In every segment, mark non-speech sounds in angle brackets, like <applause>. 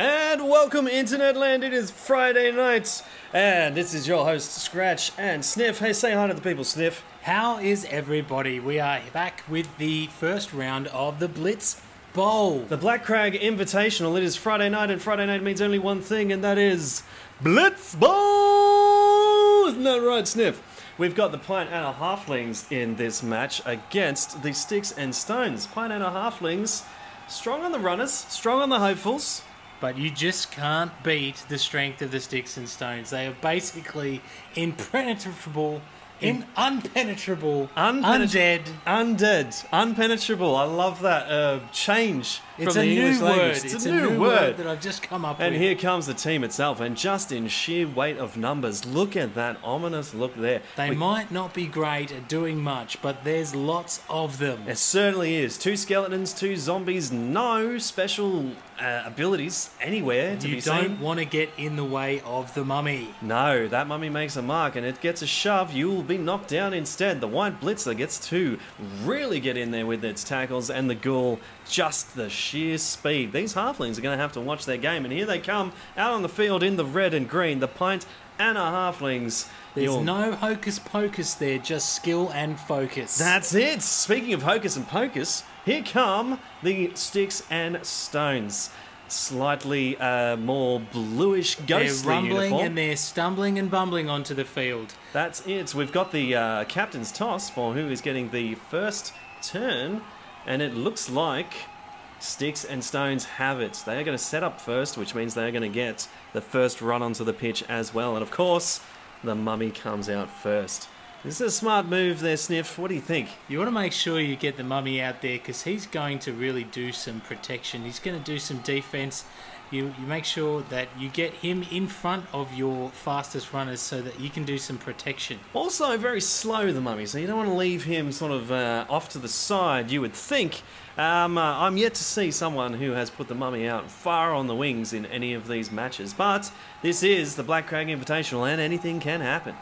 And welcome, Internet Land. It is Friday night, and this is your host, Scratch and Sniff. Hey, say hi to the people, Sniff. How is everybody? We are back with the first round of the Blitz Bowl. The Black Crag Invitational. It is Friday night, and Friday night means only one thing, and that is Blitz Bowl. Isn't that right, Sniff? We've got the Pint-Anna Halflings in this match against the Sticks and Stones. Pint-Anna Halflings, strong on the runners, strong on the hopefuls. But you just can't beat the strength of the Sticks and Stones. They are basically impenetrable, in, unpenetrable, Unpenetra- undead. Undead, unpenetrable. I love that uh, change It's from a the new English word. language. It's, a, new, word. that I've just come up And with. And here comes the team itself, and just in sheer weight of numbers, look at that ominous look there. they We- might not be great at doing much, but there's lots of them. It certainly is. Two skeletons, two zombies, no special uh, abilities anywhere to be seen. you be don't seen. want to get in the way of the mummy. No, that mummy makes a mark and it gets a shove. You will be knocked down instead. The white blitzer gets to really get in there with its tackles, and the ghoul just the sheer speed. These halflings are going to have to watch their game, and here they come out on the field in the red and green. The pint and a halflings. There's You'll- no hocus pocus there, just skill and focus. That's it. Speaking of hocus and pocus, here come the sticks and stones. Slightly uh, more bluish, ghostly they're rumbling uniform. and they're stumbling and bumbling onto the field. That's it. We've got the uh, captain's toss for who is getting the first turn, and it looks like Sticks and Stones have it. They are going to set up first, which means they're going to get the first run onto the pitch as well. And of course, the mummy comes out first. This is a smart move there, Sniff. What do you think? You want to make sure you get the mummy out there because he's going to really do some protection. He's going to do some defense. You, you make sure that you get him in front of your fastest runners so that you can do some protection. Also, very slow, the mummy, so you don't want to leave him sort of uh, off to the side, you would think. Um, uh, I'm yet to see someone who has put the mummy out far on the wings in any of these matches, but this is the Black Crag Invitational, and anything can happen.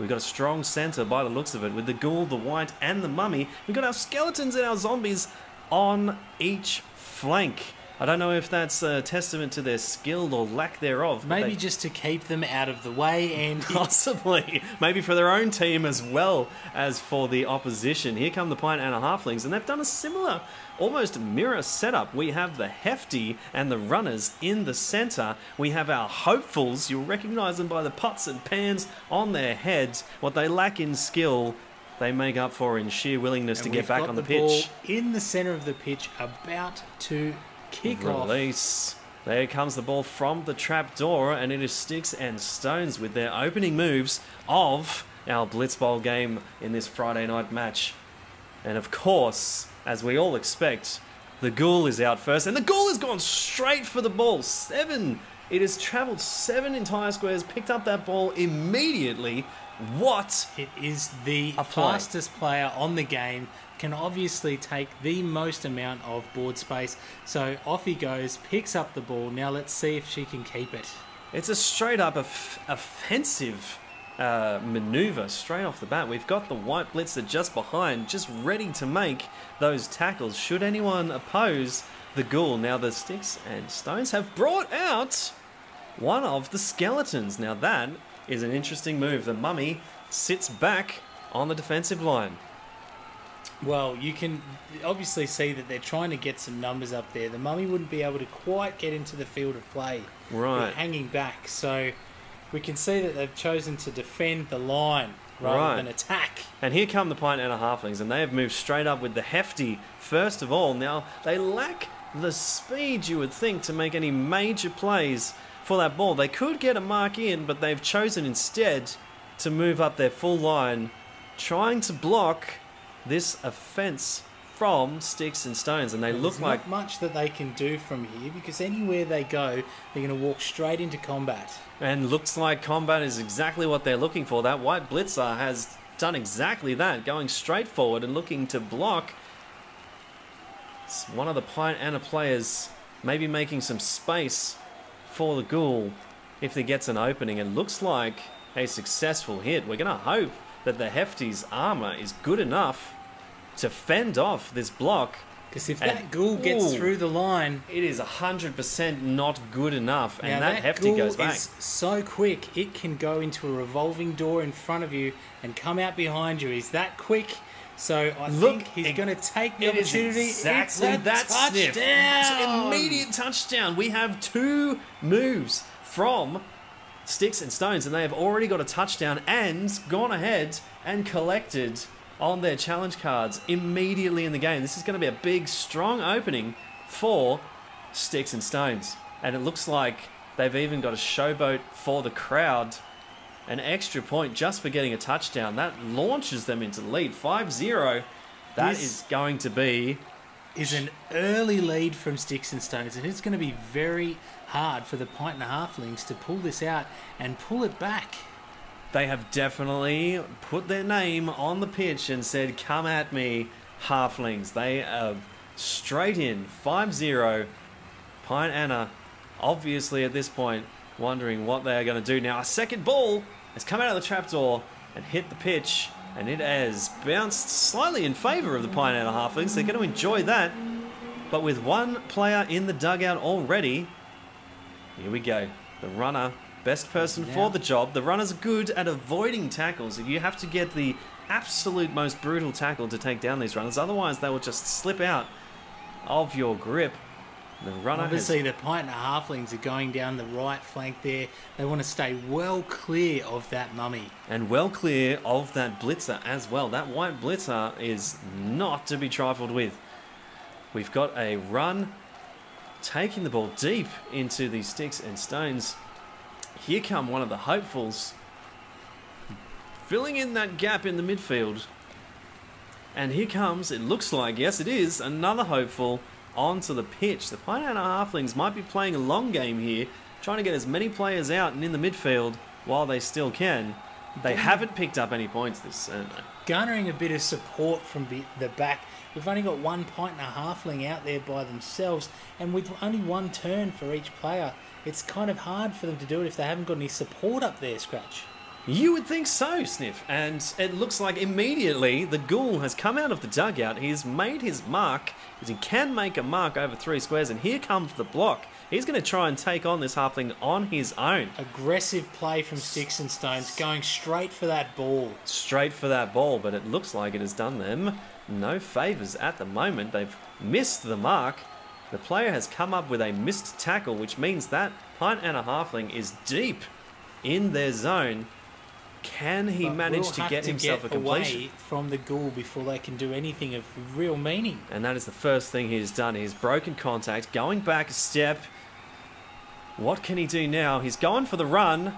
We've got a strong centre by the looks of it, with the ghoul, the white, and the mummy. We've got our skeletons and our zombies on each flank. I don't know if that's a testament to their skill or lack thereof. Maybe they- just to keep them out of the way and <laughs> Possibly. Maybe for their own team as well as for the opposition. Here come the Pint-Anna Halflings, and they've done a similar, almost mirror setup. We have the Hefty and the runners in the centre. We have our hopefuls. You'll recognise them by the pots and pans on their heads. What they lack in skill, they make up for in sheer willingness to And get we've back on the, ball pitch. in the center of the pitch, about to kick off. Release. There comes the ball from the trap door, and it is Sticks and Stones with their opening moves of our Blitz Bowl game in this Friday night match. And of course, as we all expect, the Ghoul is out first, and the Ghoul has gone straight for the ball. Seven. It has travelled seven entire squares, picked up that ball immediately. What? It is the fastest player on the game, can obviously take the most amount of board space. So off he goes, picks up the ball. Now let's see if she can keep it. It's a straight up off- offensive uh, maneuver straight off the bat. We've got the white blitzer just behind, just ready to make those tackles. Should anyone oppose the ghoul? Now the sticks and stones have brought out one of the skeletons. Now that is an interesting move. The mummy sits back on the defensive line. Well, you can obviously see that they're trying to get some numbers up there. The mummy wouldn't be able to quite get into the field of play. Right. They're hanging back. So we can see that they've chosen to defend the line rather Right. than attack. And here come the Pint-Anna Halflings, and they have moved straight up with the Hefty first of all. Now, they lack the speed you would think to make any major plays for that ball. They could get a mark in, but they've chosen instead to move up their full line, trying to block this offence from sticks and stones. And they look like much that they can do from here because anywhere they go, they're going to walk straight into combat. And looks like combat is exactly what they're looking for. That white blitzer has done exactly that, going straight forward and looking to block. It's one of the Pine Anna players maybe making some space for the ghoul if he gets an opening. It looks like a successful hit. We're going to hope that the Hefty's armor is good enough to fend off this block Because if And- that ghoul gets Ooh. through the line, It is 100% not good enough, and now that, hefty goes back. is so quick it can go into a revolving door in front of you and come out behind you. He's that quick. So I Look, think he's going to take the opportunity. exactly it's that sniff. touchdown. It's immediate touchdown. We have two moves from Sticks and Stones, and they have already got a touchdown and gone ahead and collected on their challenge cards immediately in the game. This is going to be a big, strong opening for Sticks and Stones. And it looks like they've even got a showboat for the crowd. An extra point just for getting a touchdown. That launches them into the lead. 5 0. That This- is going to be is an early lead from Sticks and Stones, and it's going to be very hard for the Pint-Anna Halflings to pull this out and pull it back. They have definitely put their name on the pitch and said, Come at me, halflings. They are straight in 5 0. Pine Anna, obviously at this point, wondering what they are going to do now. A second ball has come out of the trapdoor and hit the pitch, and it has bounced slightly in favour of the Pine Anna halflings. They're going to enjoy that. But with one player in the dugout already, here we go. The runner, best person for the job. The runner's good at avoiding tackles. You have to get the absolute most brutal tackle to take down these runners. Otherwise, they will just slip out of your grip. The runner Obviously, has, the Pint-Anna Halflings are going down the right flank there. They want to stay well clear of that mummy. and well clear of that blitzer as well. That white blitzer is not to be trifled with. We've got a run taking the ball deep into the sticks and stones. Here come one of the hopefuls filling in that gap in the midfield. And here comes, it looks like, yes it is, another hopeful onto the pitch. The Pineapple Halflings might be playing a long game here, trying to get as many players out and in the midfield while they still can. They haven't picked up any points this uh, Garnering a bit of support from the, the back. We've only got one Pint-Anna Halfling out there by themselves, and with only one turn for each player, it's kind of hard for them to do it if they haven't got any support up there, Scratch. You would think so, Sniff. And it looks like immediately the ghoul has come out of the dugout. He's made his mark, because he can make a mark over three squares, and here comes the block. He's going to try and take on this halfling on his own. Aggressive play from Sticks and Stones, going straight for that ball. Straight for that ball, but it looks like it has done them no favours at the moment. They've missed the mark. The player has come up with a missed tackle, which means that Pint-Anna halfling is deep in their zone. Can he But manage will to get himself a completion? away from the ghoul before they can do anything of real meaning. And that is the first thing he's done. He's broken contact, going back a step. What can he do now? He's going for the run.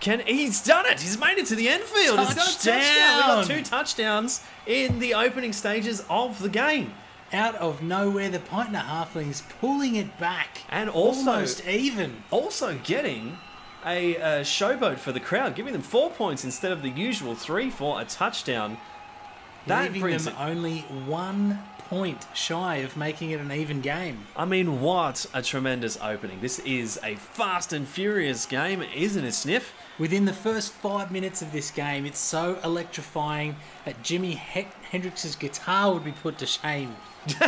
Can he's done it? He's made it to the end field. He's got a touchdown. We've got two touchdowns in the opening stages of the game. Out of nowhere, the Pint-Anna Halflings pulling it back. And also- almost even. Also getting a, uh showboat for the crowd, giving them four points instead of the usual three for a touchdown. That leaving brings them it. only one point shy of making it an even game. I mean, what a tremendous opening. This is a fast and furious game, isn't it, Sniff? Within the first five minutes of this game, it's so electrifying that Jimi he- Hendrix's guitar would be put to shame. <laughs>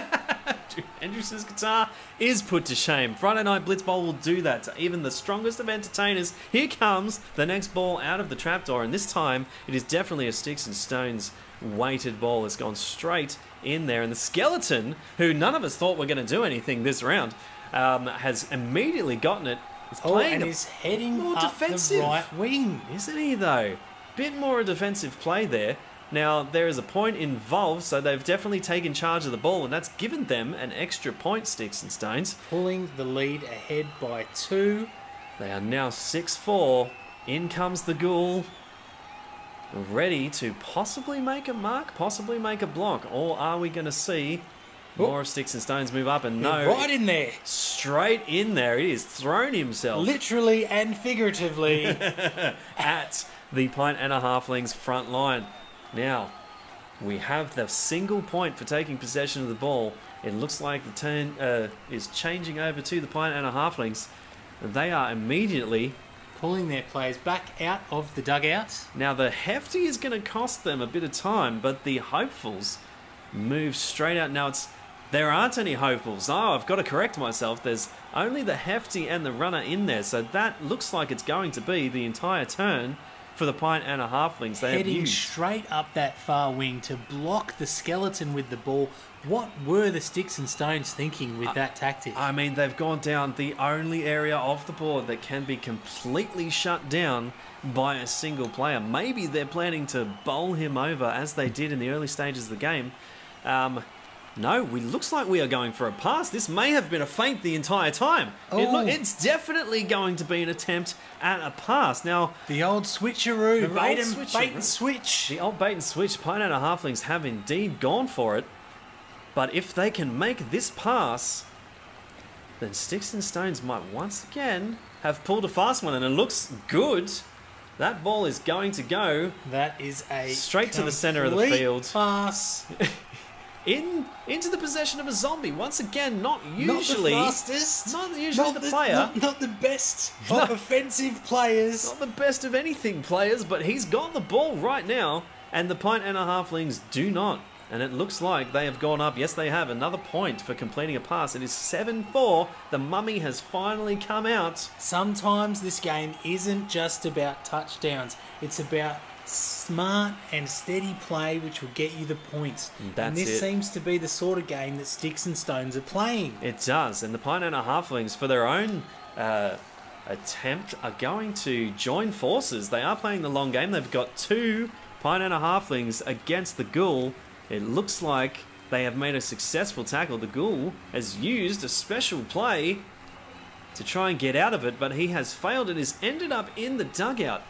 Hendrix's guitar is put to shame. Friday Night Blitz Bowl will do that to even the strongest of entertainers. Here comes the next ball out of the trapdoor, and this time it is definitely a sticks and stones weighted ball. It's gone straight in there, and the skeleton, who none of us thought were going to do anything this round, um, has immediately gotten it. It's Oh, playing and he's heading more up defensive. the right wing. isn't he though? Bit more of a defensive play there. Now there is a point involved, so they've definitely taken charge of the ball, and that's given them an extra point. Sticks and stones. Pulling the lead ahead by two. They are now six four. In comes the ghoul, ready to possibly make a mark, possibly make a block, or are we going to see oh. more of sticks and stones move up? And no, Right in there. straight in there. He has thrown himself. Literally and figuratively. <laughs> at the Pint-Anna Halflings front line. Now, we have the single point for taking possession of the ball. It looks like the turn uh, is changing over to the Pint-Anna Halflings. They are immediately. pulling their players back out of the dugout. Now, the Hefty is going to cost them a bit of time, but the Hopefuls move straight out. Now, it's There aren't any hopefuls. Oh, I've got to correct myself. There's only the hefty and the runner in there, so that looks like it's going to be the entire turn for the Pint-Anna halflings. They have Heading straight up that far wing to block the skeleton with the ball. What were the sticks and stones thinking with that tactic? I mean, they've gone down the only area of the board that can be completely shut down by a single player. Maybe they're planning to bowl him over as they did in the early stages of the game. Um, no, we looks like we are going for a pass. This may have been a feint the entire time. It Oh. look, it's definitely going to be an attempt at a pass. Now, the old switcheroo, The bait, old and, switcheroo. bait and switch. the old bait and switch Pine and a Halflings have indeed gone for it. But if they can make this pass, then Sticks and Stones might once again have pulled a fast one, and it looks good. That ball is going to go That is a Straight to the centre of the field. Pass. <laughs> in into the possession of a zombie. Once again, not usually Not the fastest. not usually not the player. Not, not the best of offensive players. not the best of anything players, but he's got the ball right now, and the Pint-Anna halflings do not. And it looks like they have gone up. Yes, they have. Another point for completing a pass. It is 7 4. The mummy has finally come out. Sometimes this game isn't just about touchdowns. It's about smart and steady play which will get you the points. That's and this it. seems to be the sort of game that Sticks and Stones are playing. It does. And the Pint-Anna halflings, for their own uh, attempt, are going to join forces. They are playing the long game. They've got two Pint-Anna halflings against the ghoul. It looks like they have made a successful tackle. The ghoul has used a special play to try and get out of it, but he has failed and has ended up in the dugout.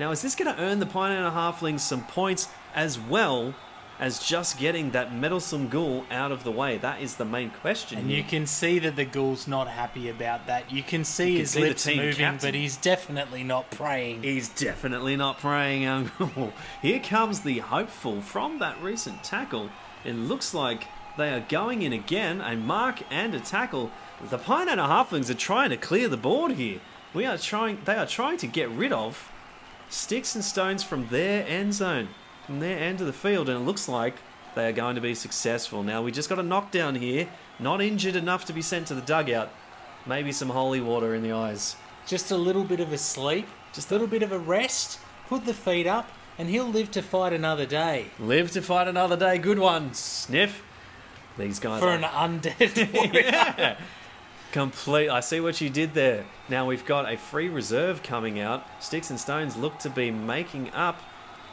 Now, is this going to earn the Pine and a Halflings some points as well as just getting that meddlesome ghoul out of the way? That is the main question. And you can see that the ghoul's not happy about that. You can see You can his see lips moving, captain. but he's definitely not praying. He's definitely not praying, Uncle. <laughs> Here comes the hopeful from that recent tackle. It looks like they are going in again, a mark and a tackle. The Pine and a Halflings are trying to clear the board here. We are trying. They are trying to get rid of sticks and stones from their end zone, from their end of the field, and it looks like they are going to be successful. Now we just got a knockdown here, not injured enough to be sent to the dugout. Maybe some holy water in the eyes. Just a little bit of a sleep, just a little bit of a rest, put the feet up, and he'll live to fight another day. Live to fight another day. Good one, Sniff. These guys For are an undead <laughs> warrior. <laughs> yeah. Complete. I see what you did there. Now we've got a free reserve coming out. Sticks and Stones look to be making up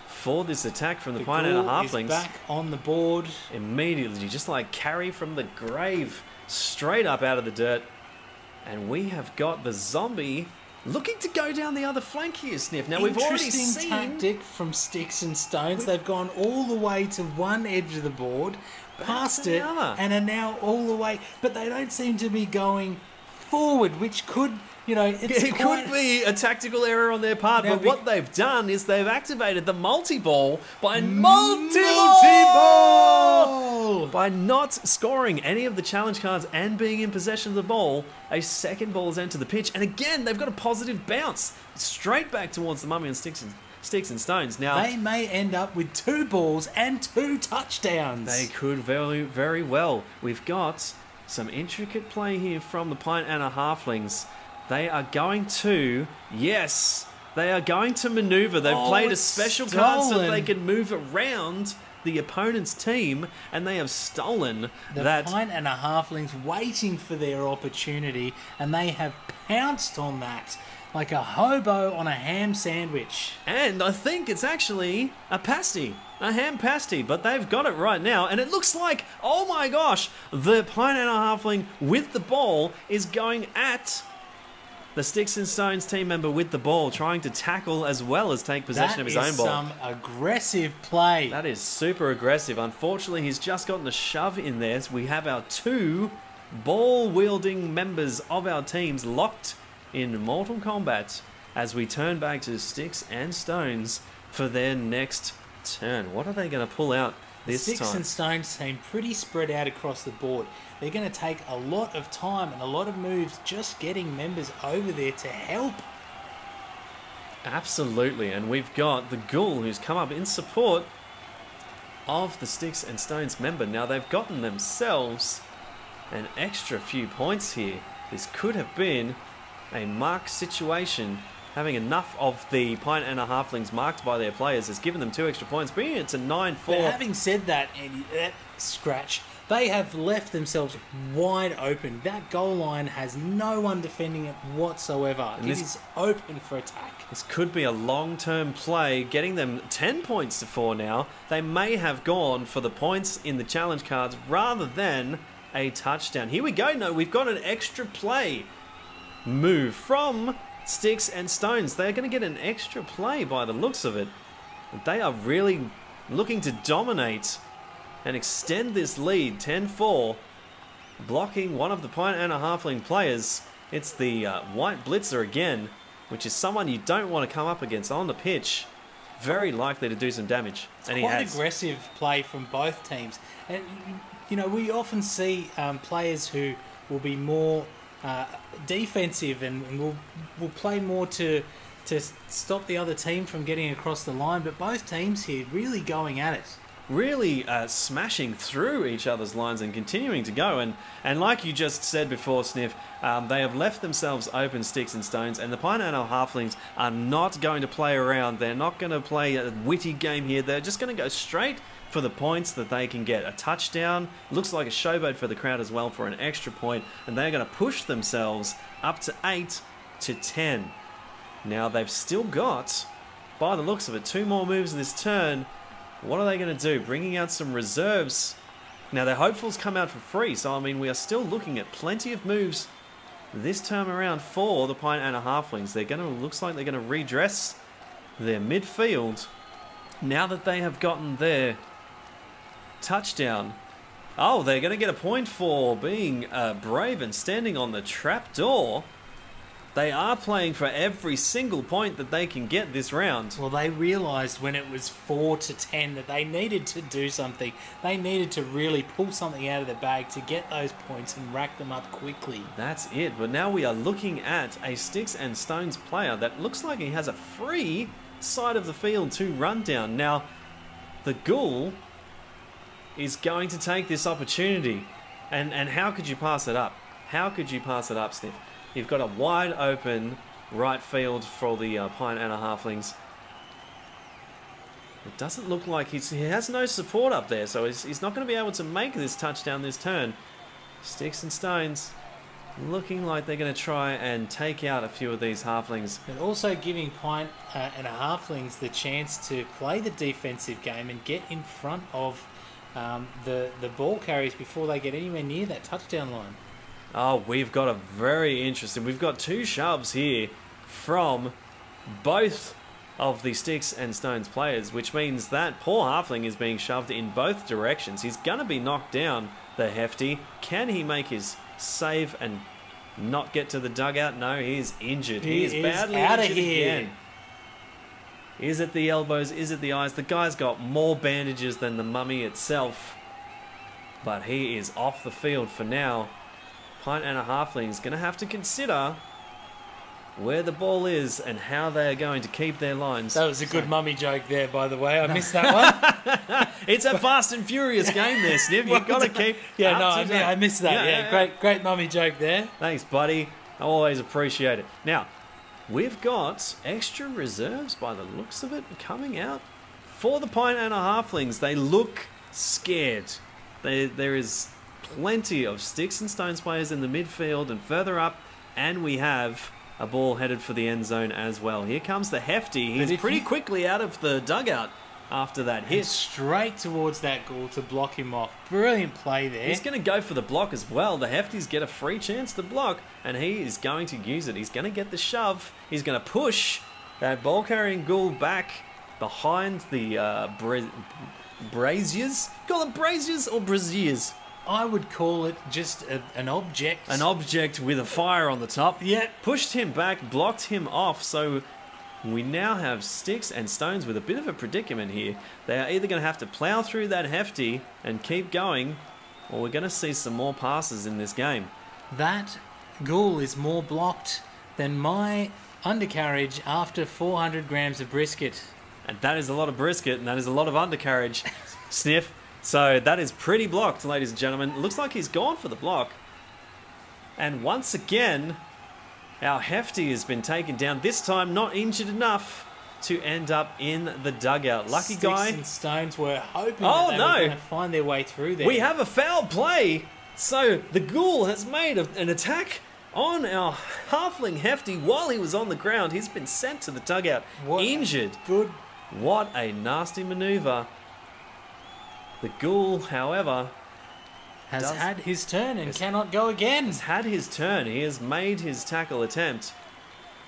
for this attack from the, The Pine and a ghoul is Halflings. back on the board. Immediately, just like carry from the grave, straight up out of the dirt. And we have got the zombie looking to go down the other flank here, Sniff. Now we've already seen. tactic from Sticks and Stones. They've gone all the way to one edge of the board, past it, and are now all the way. But they don't seem to be going forward, which could, you know, <laughs> it's It quite- could be a tactical error on their part, Now, but be- what they've done is they've activated the multi-ball by multi-ball! Multi-ball! By not scoring any of the challenge cards and being in possession of the ball, a second ball is entered the pitch, and again they've got a positive bounce straight back towards the mummy and sticks and sticks and stones. Now They may end up with two balls and two touchdowns. They could very, very well. We've got some intricate play here from the Pint-Anna Halflings. They are going to, yes, they are going to maneuver. They've Oh, played a special card so they can move around the opponent's team, and they have stolen the that. Pint-Anna halflings waiting for their opportunity, and they have pounced on that like a hobo on a ham sandwich. And I think it's actually a pasty, a ham pasty, but they've got it right now. And it looks like, oh my gosh, the Pine and a Halfling with the ball is going at the Sticks and Stones team member with the ball, trying to tackle as well as take possession That of his own ball. That is some aggressive play. That is super aggressive. Unfortunately, he's just gotten a shove in there. So we have our two ball wielding members of our teams locked in Mortal Kombat as we turn back to Sticks and Stones for their next turn. What are they going to pull out this Sticks time? and Stones seem pretty spread out across the board. They're going to take a lot of time and a lot of moves just getting members over there to help. Absolutely, and we've got the Ghoul who's come up in support of the Sticks and Stones member. Now they've gotten themselves an extra few points here. This could have been a mark situation. Having enough of the Pint-Anna halflings marked by their players has given them two extra points, bringing it to 9 4. But having said that, Andy, that scratch, they have left themselves wide open. That goal line has no one defending it whatsoever. And It this- is open for attack. This could be a long term play, getting them 10 points to 4 now. They may have gone for the points in the challenge cards rather than a touchdown. Here we go. No, we've got an extra play move from Sticks and Stones. They're going to get an extra play by the looks of it. They are really looking to dominate and extend this lead 10 4, blocking one of the Pine and a Halfling players. It's the uh, White Blitzer again, which is someone you don't want to come up against on the pitch. Very likely to do some damage. It's and he quite aggressive play from both teams. And, you know, we often see um, players who will be more uh, defensive and, and will, we'll play more to, to stop the other team from getting across the line. But both teams here really going at it. really uh, smashing through each other's lines and continuing to go. And, and like you just said before, Sniff, um, they have left themselves open sticks and stones, and the Pineapple Halflings are not going to play around. They're not going to play a witty game here. They're just going to go straight for the points that they can get. A touchdown looks like a showboat for the crowd as well for an extra point, and they're going to push themselves up to 8 to 10. Now they've still got, by the looks of it, two more moves this turn. What are they going to do? Bringing out some reserves. Now their hopefuls come out for free, so I mean we are still looking at plenty of moves this term around for the Pine and a Halflings. They're going to looks like they're going to redress their midfield now that they have gotten their touchdown. Oh, they're going to get a point for being uh, brave and standing on the trap door. They are playing for every single point that they can get this round. Well, they realised when it was 4 to 10 that they needed to do something. They needed to really pull something out of the bag to get those points and rack them up quickly. That's it. But now we are looking at a Sticks and Stones player that looks like he has a free side of the field to run down. Now, the Ghoul is going to take this opportunity. And, and how could you pass it up? How could you pass it up, Sniff? You've got a wide open right field for the uh, Pine and a Halflings. It doesn't look like he has no support up there, so he's, he's not going to be able to make this touchdown this turn. Sticks and stones looking like they're going to try and take out a few of these halflings. And also giving Pint uh, and a Halflings the chance to play the defensive game and get in front of um, the, the ball carries before they get anywhere near that touchdown line. Oh, we've got a very interesting. We've got two shoves here from both of the sticks and stones players, which means that poor halfling is being shoved in both directions. He's going to be knocked down. The hefty. Can he make his save and not get to the dugout? No, he is injured. He, He is is badly outta injured here. again. Is it the elbows? Is it the eyes? The guy's got more bandages than the mummy itself. But he is off the field for now. Pint-Anna halfling is going to have to consider where the ball is and how they are going to keep their lines. That was a good mummy joke there, by the way. I missed that one. <laughs> it's a fast and furious game there, Sniff. You've got <laughs> to keep. yeah, no, I, mi- I missed that. Yeah, great, great mummy joke there. Thanks, buddy. I always appreciate it. Now, we've got extra reserves by the looks of it coming out for the Pine and a Halflings. They look scared. They, there is plenty of sticks and stones players in the midfield and further up, and we have a ball headed for the end zone as well. Here comes the hefty. He's pretty quickly out of the dugout after that And hit. straight towards that goal to block him off. Brilliant play there. He's going to go for the block as well. The Hefties get a free chance to block, and he is going to use it. He's going to get the shove. He's going to push that ball carrying ghoul back behind the uh, bra- braziers. Call them braziers or braziers? I would call it just a, an object. An object with a fire on the top. Yeah. Pushed him back, blocked him off, so we now have sticks and stones with a bit of a predicament here. They are either going to have to plow through that hefty and keep going, or we're going to see some more passes in this game. That ghoul is more blocked than my undercarriage after 400 grams of brisket. And that is a lot of brisket, and that is a lot of undercarriage. <laughs> Sniff. So that is pretty blocked, ladies and gentlemen. Looks like he's gone for the block. And once again, our Hefty has been taken down. This time, not injured enough to end up in the dugout. Lucky Sticks guy. and Stones were hoping Oh, that they no. were going to find their way through there. We have a foul play. So the ghoul has made a- an attack on our halfling Hefty while he was on the ground. He's been sent to the dugout, What injured. good. What a nasty maneuver. The ghoul, however, Has Does- had his turn and cannot go again. has had his turn. He has made his tackle attempt.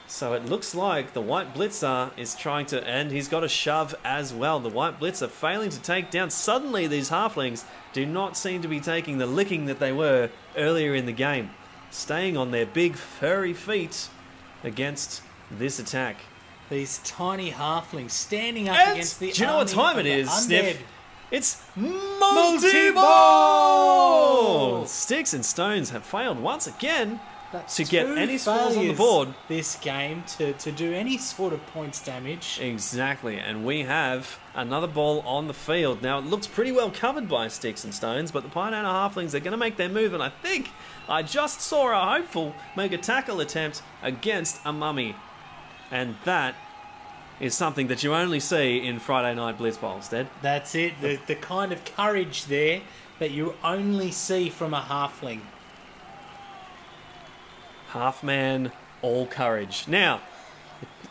So it looks like the White Blitzer is trying to, and he's got a shove as well. The White Blitzer failing to take down. Suddenly, these halflings do not seem to be taking the licking that they were earlier in the game, staying on their big furry feet against this attack. These tiny halflings standing up And against the do you know what time it is, it the is, undead. Sniff? It's Multi-ball! Sticks and stones have failed once again That's to get any scores on the board. This game to, to do any sort of points damage. Exactly, and we have another ball on the field. Now, it looks pretty well covered by sticks and stones, but the Pine Anna Halflings are going to make their move, and I think I just saw a hopeful make a tackle attempt against a mummy. And that is something that you only see in Friday Night Blitz Bowls, Dead. That's it. The, the kind of courage there that you only see from a halfling. Half man, all courage. Now,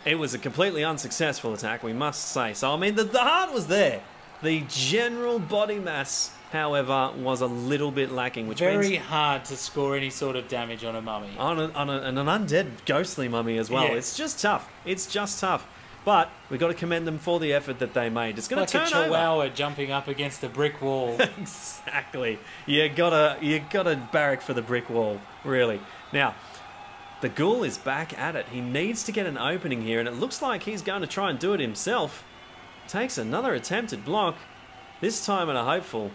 it was a completely unsuccessful attack, we must say. So, I mean, the, the heart was there. The general body mass, however, was a little bit lacking, which Very means hard to score any sort of damage on a mummy. on, a, on a, an undead ghostly mummy as well. Yeah. It's just tough. It's just tough. But we've got to commend them for the effort that they made. It's going like to a turn over. chihuahua jumping up against a brick wall. <laughs> exactly. You gotta you gotta barrack for the brick wall, really. Now, the ghoul is back at it. He needs to get an opening here, and it looks like he's going to try and do it himself. Takes another attempted block, this time at a hopeful.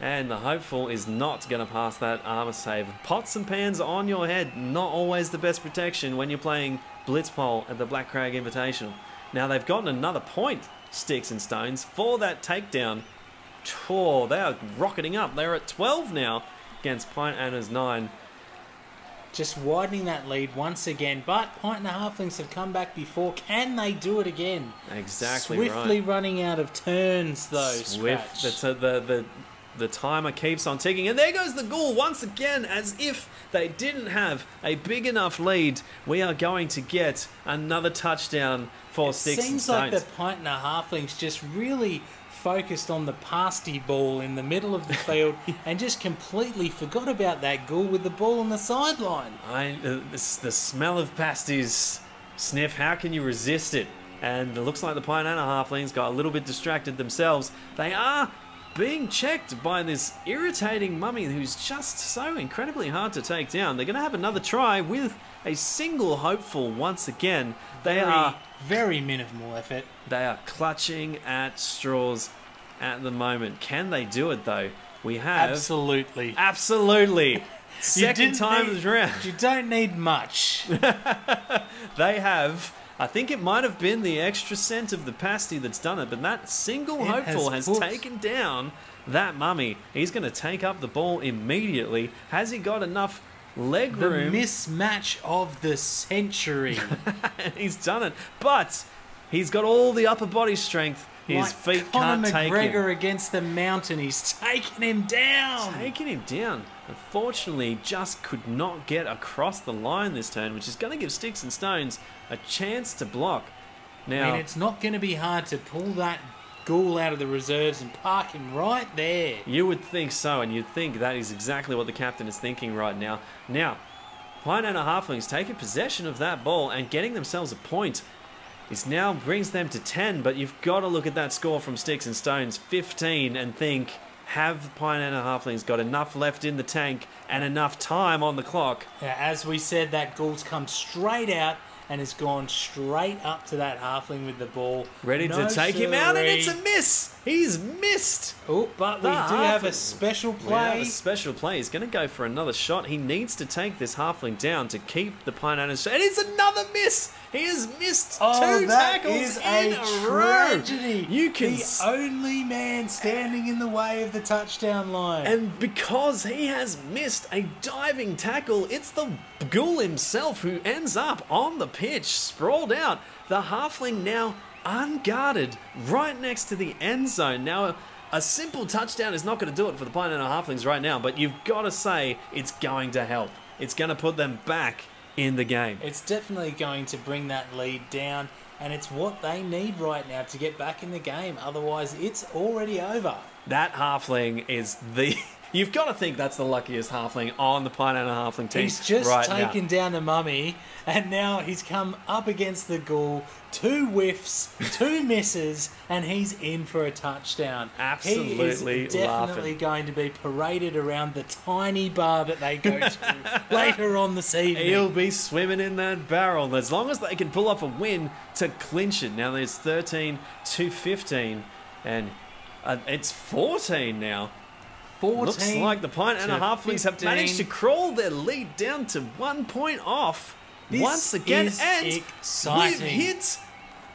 And the hopeful is not going to pass that armor save. Pots and pans on your head, not always the best protection when you're playing Blitz Bowl at the Black Crag Invitational. Now they've gotten another point, Sticks and Stones, for that takedown. Oh, they are rocketing up. They're at 12 now against Pint Anna's 9. Just widening that lead once again. But Pint and the Halflings have come back before. Can they do it again? Exactly Swiftly right. running out of turns, though. Swift. Scratch. The, the, the, the timer keeps on ticking. And there goes the ghoul once again, as if they didn't have a big enough lead. We are going to get another touchdown for Sticks and Seems like the Pint and the Halflings just really focused on the pasty ball in the middle of the field <laughs> and just completely forgot about that ghoul with the ball on the sideline. I, uh, this, the smell of pasties, Sniff, how can you resist it? And it looks like the Pine Anna halflings got a little bit distracted themselves. They are being checked by this irritating mummy who's just so incredibly hard to take down. They're going to have another try with a single hopeful once again. They Very, are very minimal effort. they are clutching at straws at the moment. Can they do it though? We have Absolutely. absolutely <laughs> second time need- around. You don't need much. <laughs> They have. I think it might have been the extra scent of the pasty that's done it, but that single It hopeful has has, taken down that mummy. He's going to take up the ball immediately. Has he got enough leg The room? mismatch of the century. <laughs> he's done it. But he's got all the upper body strength. His like feet Conor can't take McGregor him. against the mountain. He's taking him down. Taking him down. Unfortunately, just could not get across the line this turn, which is going to give Sticks and Stones a chance to block. Now, I mean, it's not going to be hard to pull that ghoul out of the reserves and park him right there. You would think so, and you'd think that is exactly what the captain is thinking right now. Now, Pine Anna Halflings taking possession of that ball and getting themselves a point. Is now brings them to 10, but you've got to look at that score from Sticks and Stones 15 and think have Pine Anna Halflings got enough left in the tank and enough time on the clock? Now, as we said, that ghoul's come straight out and has gone straight up to that halfling with the ball. Ready No to take him out, and it's a miss! He's missed! Oh, but we do The have a halfling- special We have play. a special play. He's going to go for another shot. He needs to take this halfling down to keep the Pine Annas. And it's another miss! He has missed Oh, two tackles is in a a row. You can the only man standing in the way of the touchdown line. And because he has missed a diving tackle, it's the ghoul himself who ends up on the pitch, sprawled out. The halfling now unguarded, right next to the end zone. Now, a simple touchdown is not going to do it for the Pineapple Halflings right now, but you've got to say it's going to help. It's going to put them back in the game. It's definitely going to bring that lead down, and it's what they need right now to get back in the game. Otherwise, it's already over. That halfling is the. You've got to think that's the luckiest halfling on the Pineapple Halfling team. He's just right now. taken down the mummy, and now he's come up against the ghoul. Two whiffs, two <laughs> misses, and he's in for a touchdown. Absolutely he is definitely laughing. going to be paraded around the tiny bar that they go to <laughs> later on this evening. He'll be swimming in that barrel as long as they can pull off a win to clinch it. Now there's 13 to 15, and uh, it's 14 now. 14 Looks like the Pine and a Halflings have managed to crawl their lead down to one point off This once again, and exciting. we've hit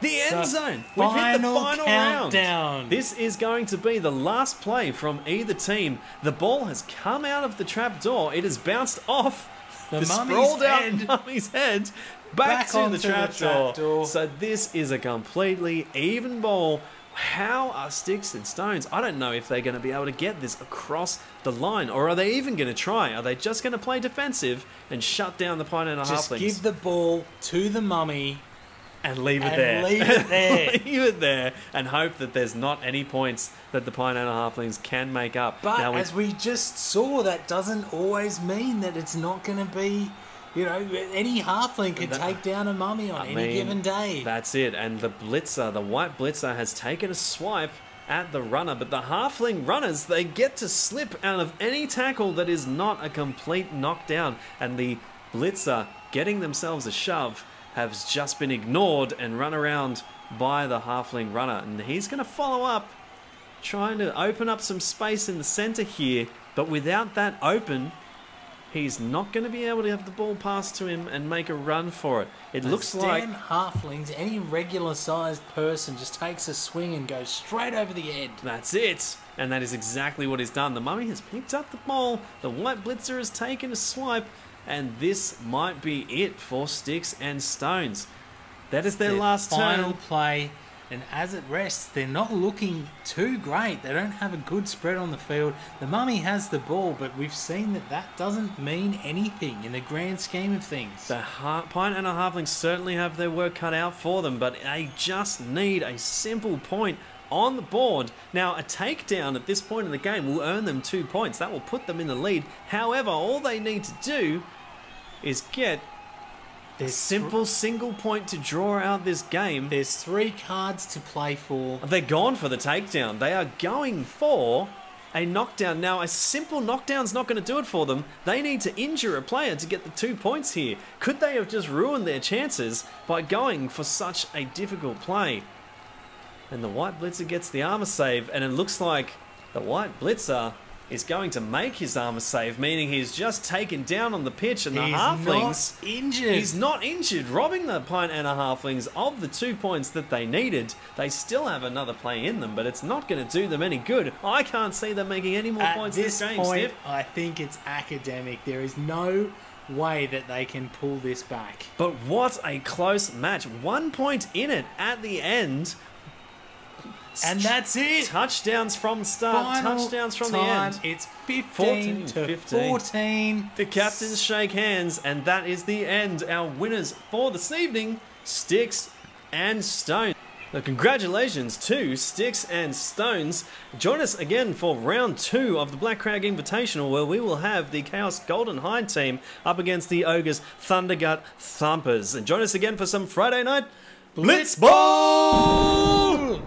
the end The zone. We've hit the final countdown. round. This is going to be the last play from either team. The ball has come out of the trap door. It has bounced off The the, mummy's sprawled out head. mummy's head back, Back to the the trap trap door. door. So this is a completely even ball. How are sticks and stones? I don't know if they're going to be able to get this across the line, or are they even going to try? Are they just going to play defensive and shut down the Pine and a Just give the ball to the mummy. and leave it and there? leave it there. <laughs> leave it there, and hope that there's not any points that the Pine and a Halflings can make up. But now, as we just saw, that doesn't always mean that it's not going to be, you know, any halfling could That- take down a mummy on I any mean, given day. That's it. And the blitzer, the white blitzer, has taken a swipe at the runner, but the halfling runners, they get to slip out of any tackle that is not a complete knockdown. And the blitzer getting themselves a shove has just been ignored and run around by the halfling runner. And he's going to follow up, trying to open up some space in the center here. But without that open, he's not going to be able to have the ball passed to him and make a run for it. It Those looks like halflings, any regular sized person just takes a swing and goes straight over the end. That's it. And that is exactly what he's done. The mummy has picked up the ball, the white blitzer has taken a swipe, and this might be it for Sticks and Stones. That is their, Their last final turn. play, and as it rests, they're not looking too great. They don't have a good spread on the field. The mummy has the ball, but we've seen that that doesn't mean anything in the grand scheme of things. The Pine and a Halfling certainly have their work cut out for them, but they just need a simple point on the board. Now, a takedown at this point in the game will earn them two points. That will put them in the lead. However, all they need to do is get There's simple single point to draw out this game. There's three cards to play for. They're gone for the takedown. They are going for a knockdown. Now, a simple knockdown's not going to do it for them. They need to injure a player to get the two points here. Could they have just ruined their chances by going for such a difficult play? And the White Blitzer gets the armor save, and it looks like the White Blitzer is going to make his armor save, meaning he's just taken down on the pitch, and the He's halflings. not injured. He's not injured, robbing the Pine and a Halflings of the two points that they needed. They still have another play in them, but it's not going to do them any good. I can't see them making any more At points this this game, point, Stiff. I think it's academic. There is no way that they can pull this back. But what a close match. One point in it at the end. And that's it. Touchdowns from the start, Final touchdowns from time, the end. It's 15 14, to 15. 14. The captains shake hands, and that is the end. Our winners for this evening Sticks and Stones. Now, congratulations to Sticks and Stones. Join us again for round two of the Black Crag Invitational, where we will have the Chaos Golden Hind team up against the Ogres Thundergut Thumpers. And join us again for some Friday night Blitz Bowl!